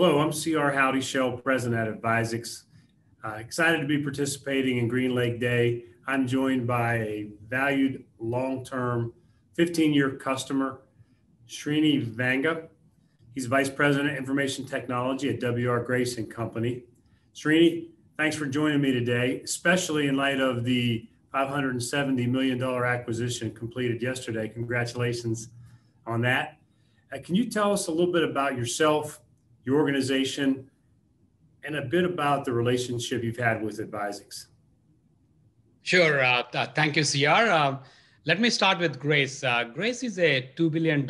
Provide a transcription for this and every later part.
Hello, I'm CR Howdyshell, president at AdviseX. Uh, excited to be participating in GreenLake Day. I'm joined by a valued long-term 15-year customer, Srini Vanga. He's Vice President of Information Technology at WR Grace and Company. Srini, thanks for joining me today, especially in light of the $570 million acquisition completed yesterday. Congratulations on that. Uh, can you tell us a little bit about yourself, your organization, and a bit about the relationship you've had with AdviseX? Sure. Uh, th- thank you, CR. Uh, let me start with Grace. Uh, Grace is a $2 billion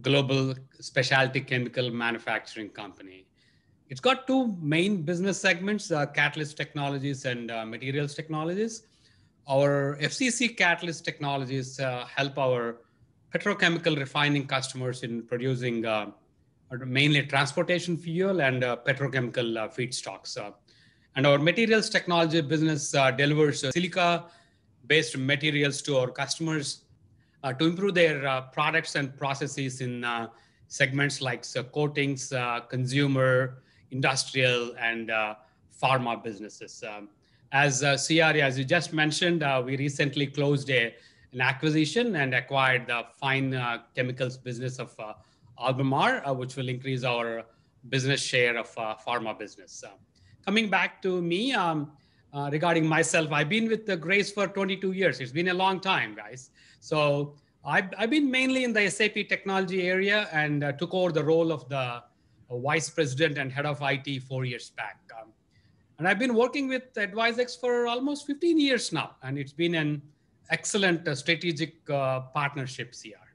global specialty chemical manufacturing company. It's got two main business segments uh, catalyst technologies and uh, materials technologies. Our FCC catalyst technologies uh, help our petrochemical refining customers in producing uh, mainly transportation fuel and uh, petrochemical uh, feedstocks. and our materials technology business delivers silica based materials to our customers to improve their products and processes in segments like coatings, consumer, industrial, and pharma businesses. Um, as uh, as you just mentioned, uh, we recently closed a, an acquisition and acquired the fine uh, chemicals business of uh, Albemarle, uh, which will increase our business share of uh, pharma business. Uh, coming back to me, um, regarding myself, I've been with the Grace for 22 years. It's been a long time, guys. So I've, I've been mainly in the SAP technology area and took over the role of the vice president and head of IT four years back. Um, and I've been working with AdviseX for almost 15 years now, and it's been an excellent uh, strategic uh, partnership, CR.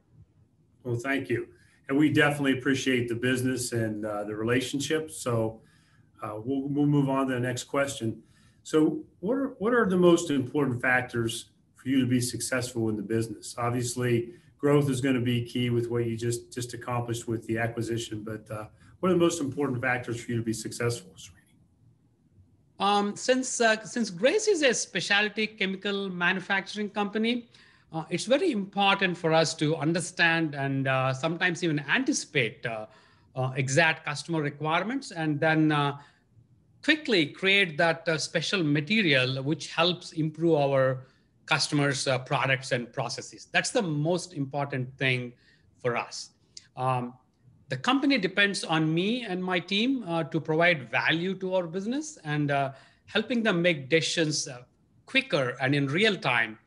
Well, thank you. And we definitely appreciate the business and uh, the relationship. So uh, we'll, we'll move on to the next question. So, what are, what are the most important factors for you to be successful in the business? Obviously, growth is going to be key with what you just, just accomplished with the acquisition, but uh, what are the most important factors for you to be successful? Um, since uh, since Grace is a specialty chemical manufacturing company, uh, it's very important for us to understand and uh, sometimes even anticipate uh, uh, exact customer requirements and then uh, quickly create that special material which helps improve our customers' products and processes. That's the most important thing for us. Um, the company depends on me and my team uh, to provide value to our business and uh, helping them make decisions uh, quicker and in real time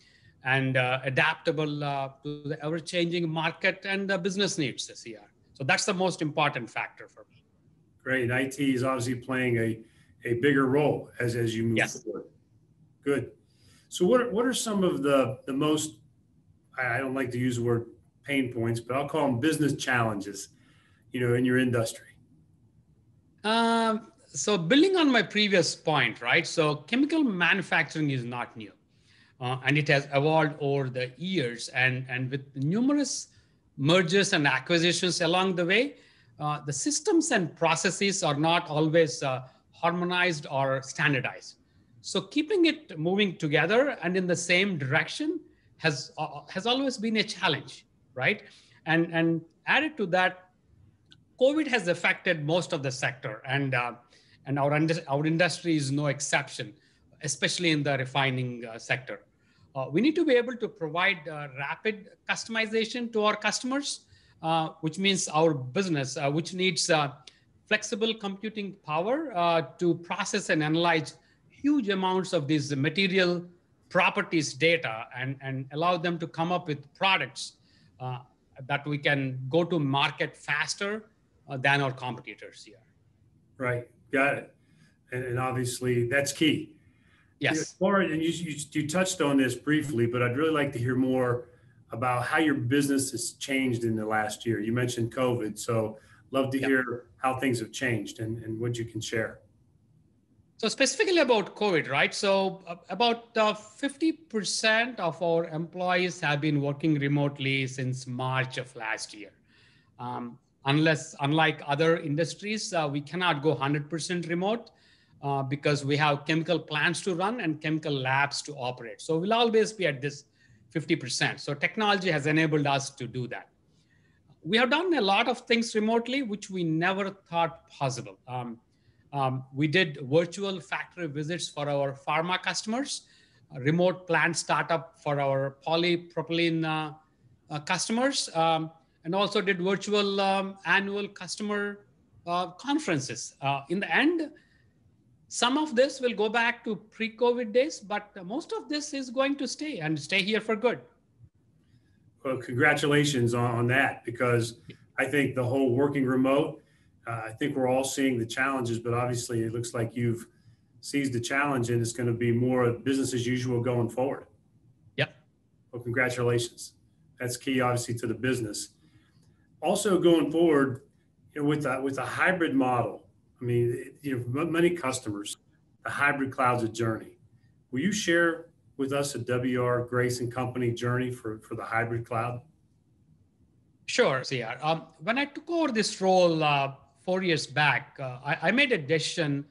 and uh, adaptable uh, to the ever changing market and the business needs this year. So that's the most important factor for me. Great. IT is obviously playing a, a bigger role as, as you move yes. forward. Good. So what are, what are some of the, the most, I don't like to use the word pain points, but I'll call them business challenges you know, in your industry? Um, so building on my previous point, right? So chemical manufacturing is not new. Uh, and it has evolved over the years and, and with numerous mergers and acquisitions along the way, uh, the systems and processes are not always uh, harmonized or standardized. So keeping it moving together and in the same direction has, uh, has always been a challenge, right? And, and added to that, COVID has affected most of the sector, and uh, and our our industry is no exception, especially in the refining uh, sector. Uh, we need to be able to provide uh, rapid customization to our customers, uh, which means our business, uh, which needs flexible computing power to process and analyze huge amounts of these material properties data and, and allow them to come up with products that we can go to market faster uh, than our competitors here. Right, got it. And, and obviously that's key. Yes. Or, and you, you, you touched on this briefly, but I'd really like to hear more about how your business has changed in the last year. You mentioned COVID, so love to yep. hear how things have changed and, and what you can share. So specifically about COVID, right? So uh, about uh, 50% of our employees have been working remotely since March of last year. Um, unless unlike other industries uh, we cannot go 100% remote uh, because we have chemical plants to run and chemical labs to operate so we'll always be at this 50% so technology has enabled us to do that we have done a lot of things remotely, which we never thought possible. Um, um, we did virtual factory visits for our pharma customers, remote plant startup for our polypropylene uh, uh, customers, um, and also did virtual um, annual customer uh, conferences. Uh, in the end, some of this will go back to pre-COVID days, but most of this is going to stay and stay here for good. Well, congratulations on, on that because I think the whole working remote, uh, I think we're all seeing the challenges, but obviously it looks like you've seized the challenge and it's going to be more business as usual going forward. Yep. Well, congratulations. That's key, obviously, to the business. Also, going forward, you know, with a, with a hybrid model, I mean, you know, many customers, the hybrid cloud's a journey. Will you share with us a WR Grace and Company journey for, for the hybrid cloud? Sure, CR. Um, when I took over this role uh, four years back, uh, I, I, made a decision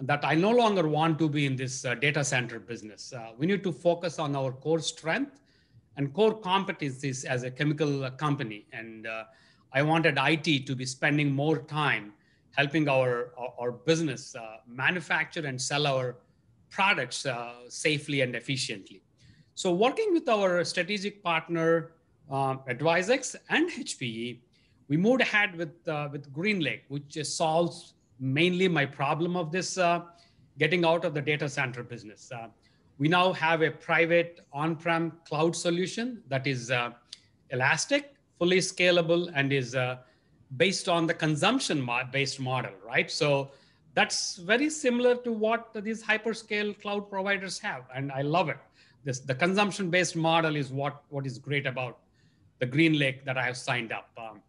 that I no longer want to be in this uh, data center business. Uh, we need to focus on our core strength and core competencies as a chemical company. And uh, I wanted IT to be spending more time helping our, our, our business uh, manufacture and sell our products uh, safely and efficiently. So working with our strategic partner, um, AdviseX and HPE, we moved ahead with, uh, with GreenLake, which solves mainly my problem of this uh, getting out of the data center business. Uh, we now have a private on-prem cloud solution that is uh, elastic, fully scalable, and is based on the consumption based model, right? So that's very similar to what these hyperscale cloud providers have, and I love it. This the consumption based model is what what is great about the GreenLake that I have signed up. Um,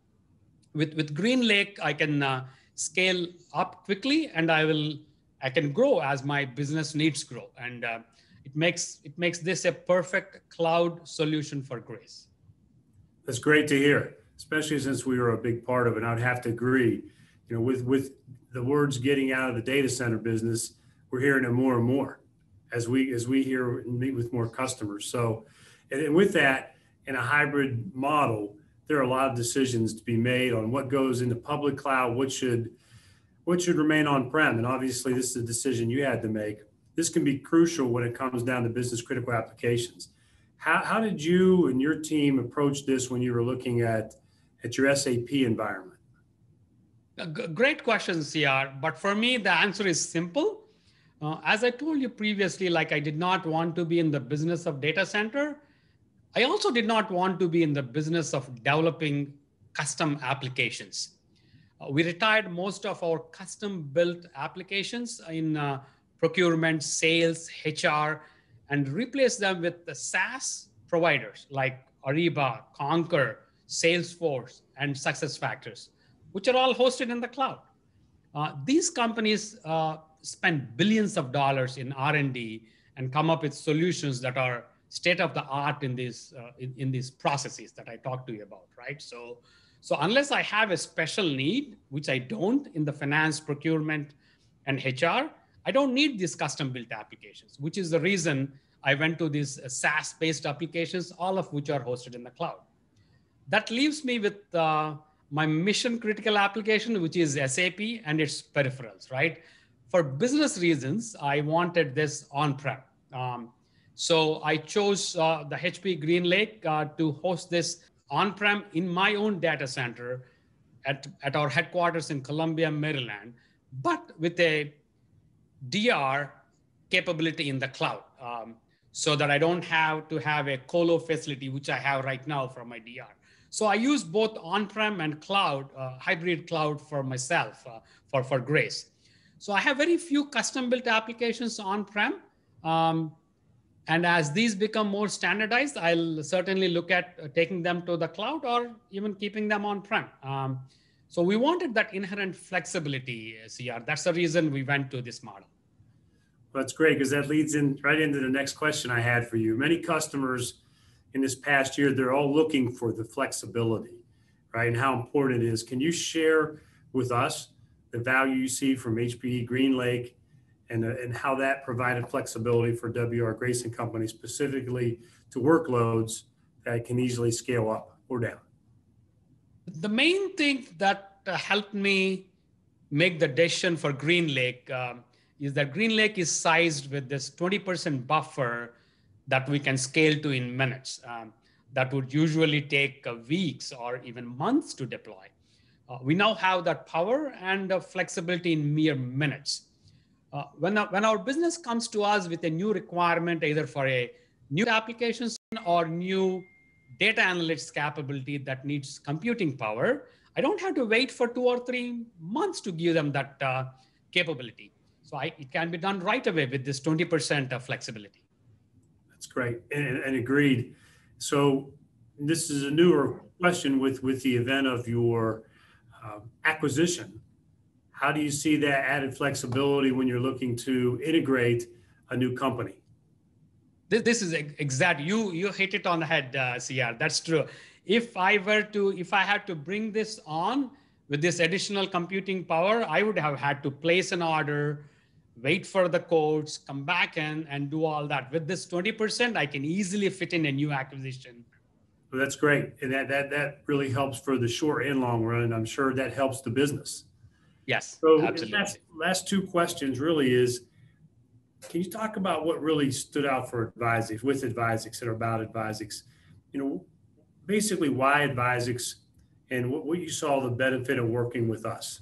with with GreenLake, I can uh, scale up quickly, and I will I can grow as my business needs grow, and uh, it makes it makes this a perfect cloud solution for Grace. That's great to hear especially since we were a big part of it. And I'd have to agree, you know, with with the words getting out of the data center business, we're hearing it more and more as we as we hear and meet with more customers. So, and, and with that, in a hybrid model, there are a lot of decisions to be made on what goes into public cloud, what should what should remain on prem, and obviously this is a decision you had to make. This can be crucial when it comes down to business critical applications. How, how did you and your team approach this when you were looking at at your SAP environment? Great question, CR. But for me, the answer is simple. Uh, as I told you previously, like I did not want to be in the business of data center. I also did not want to be in the business of developing custom applications. Uh, we retired most of our custom built applications in uh, procurement, sales, HR, and replaced them with the SaaS providers like Ariba, Concur, Salesforce, and SuccessFactors, which are all hosted in the cloud. Uh, these companies uh, spend billions of dollars in R&D and come up with solutions that are state of the art in these uh, in, in, these processes that I talked to you about, right? So, so unless I have a special need, which I don't in the finance, procurement, and HR, I don't need these custom built applications, which is the reason I went to these SaaS based applications, all of which are hosted in the cloud that leaves me with uh, my mission critical application, which is SAP and its peripherals, right? For business reasons, I wanted this on-prem. Um, so I chose uh, the HP GreenLake uh, to host this on-prem in my own data center at, at our headquarters in Columbia, Maryland, but with a DR capability in the cloud. Um, so that I don't have to have a colo facility, which I have right now for my DR. So I use both on-prem and cloud, uh, hybrid cloud for myself, uh, for, for Grace. So I have very few custom-built applications on-prem. Um, and as these become more standardized, I'll certainly look at uh, taking them to the cloud or even keeping them on-prem. Um, so we wanted that inherent flexibility, CR. That's the reason we went to this model. that's great because that leads in right into the next question I had for you. Many customers in this past year, they're all looking for the flexibility, right? And how important it is. Can you share with us the value you see from HPE GreenLake and, uh, and how that provided flexibility for WR Grace and Company specifically to workloads that can easily scale up or down? The main thing that uh, helped me make the decision for GreenLake um, is that GreenLake is sized with this 20% buffer that we can scale to in minutes. Um, that would usually take uh, weeks or even months to deploy. Uh, we now have that power and uh, flexibility in mere minutes. Uh, when, when our business comes to us with a new requirement, either for a new application or new data analytics capability that needs computing power, I don't have to wait for two or three months to give them that uh, capability. So I, it can be done right away with this 20% of flexibility. That's great and, and agreed. So this is a newer question with, with the event of your uh, acquisition. How do you see that added flexibility when you're looking to integrate a new company? this, this is exact you you hit it on the head uh, cr that's true if i were to if i had to bring this on with this additional computing power i would have had to place an order wait for the codes come back in and do all that with this 20% i can easily fit in a new acquisition well, that's great and that that that really helps for the short and long run i'm sure that helps the business yes so absolutely. last, last two questions really is can you talk about what really stood out for AdviseX with AdviseX and about AdviseX? You know, basically why AdviseX and what, what you saw the benefit of working with us.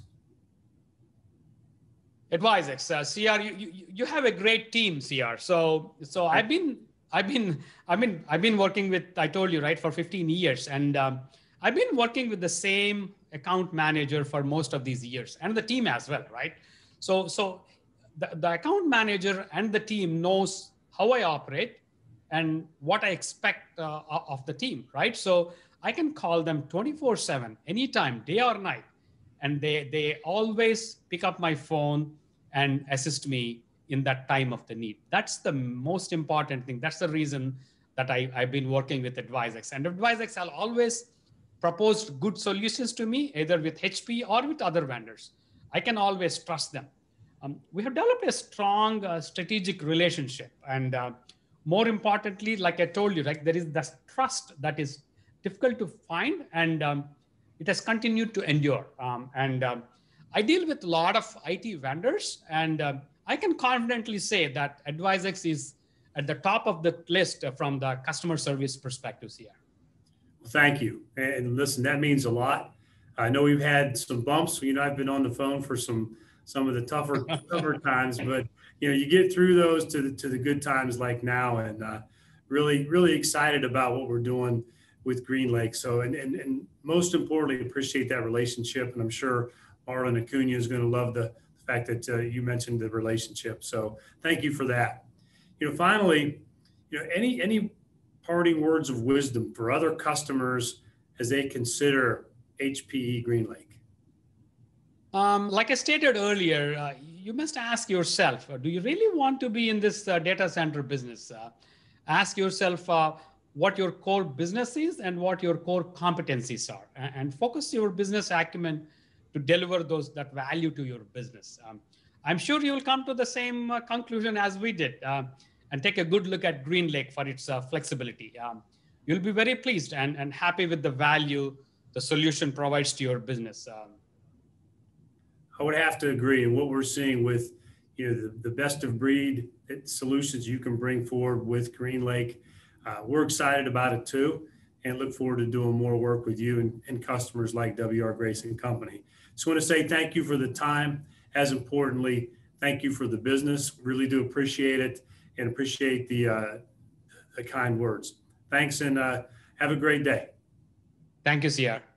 AdviseX, uh, CR, you, you, you have a great team, CR. So so I've been I've been I've been I've been working with I told you right for 15 years, and um, I've been working with the same account manager for most of these years, and the team as well, right? So so the, the account manager and the team knows how I operate and what I expect uh, of the team, right? So I can call them 24 7, anytime, day or night. And they, they always pick up my phone and assist me in that time of the need. That's the most important thing. That's the reason that I, I've been working with AdviseX. And AdviseX will always propose good solutions to me, either with HP or with other vendors. I can always trust them. Um, we have developed a strong uh, strategic relationship. And uh, more importantly, like I told you, like there is this trust that is difficult to find and um, it has continued to endure. Um, and um, I deal with a lot of IT vendors and um, I can confidently say that AdviseX is at the top of the list from the customer service perspectives here. Well, thank you. And listen, that means a lot. I know we've had some bumps. You know, I've been on the phone for some some of the tougher tougher times, but you know you get through those to the, to the good times like now, and uh, really really excited about what we're doing with GreenLake. So and and, and most importantly, appreciate that relationship, and I'm sure Marlon Acuna is going to love the fact that uh, you mentioned the relationship. So thank you for that. You know, finally, you know any any parting words of wisdom for other customers as they consider HPE GreenLake. Um, like I stated earlier, uh, you must ask yourself, uh, do you really want to be in this uh, data center business? Uh, ask yourself uh, what your core business is and what your core competencies are, and, focus your business acumen to deliver those that value to your business. Um, I'm sure you will come to the same uh, conclusion as we did, and take a good look at GreenLake for its flexibility. Um, you'll be very pleased and, and happy with the value the solution provides to your business. Um, I would have to agree. And what we're seeing with, you know, the, the best of breed solutions you can bring forward with GreenLake, uh, we're excited about it too, and look forward to doing more work with you and, and customers like WR Grace and Company. Just want to say thank you for the time. As importantly, thank you for the business. Really do appreciate it and appreciate the uh, the kind words. Thanks and uh, have a great day. Thank you, CR.